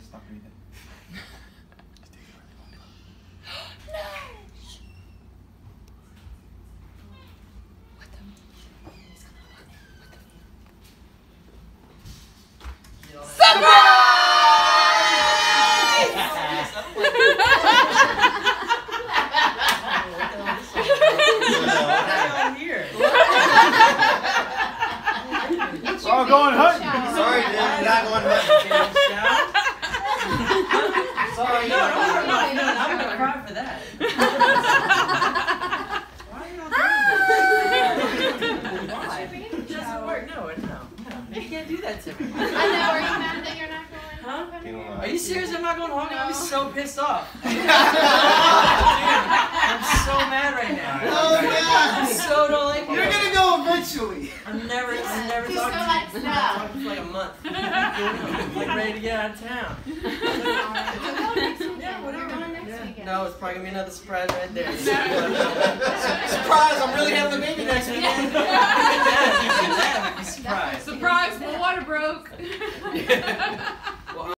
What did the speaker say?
Stop breathing. Oh, going hunting. Sorry, dude. You're not going hunting. Oh, Sorry, No, no, no, no, I'm no, gonna cry for that. Why are you not doing this? Why? It doesn't work. No, no, no. You can't do that to me. I know. Are you mad that you're not going? Huh? You Are you serious? I'm not going home. I'm so pissed off. Dude, I'm so mad right now. Oh, I yeah. so don't like you. You're gonna go eventually. I'm never, I'm never He's talking so to like you. I'm talking for like a month. Like ready to get out of town. I'm going next weekend. Yeah, whatever. You're going next Yeah. No, it's probably gonna be another surprise right there. Surprise! I'm really having a baby next weekend. Yeah, surprise. Surprise, the water broke.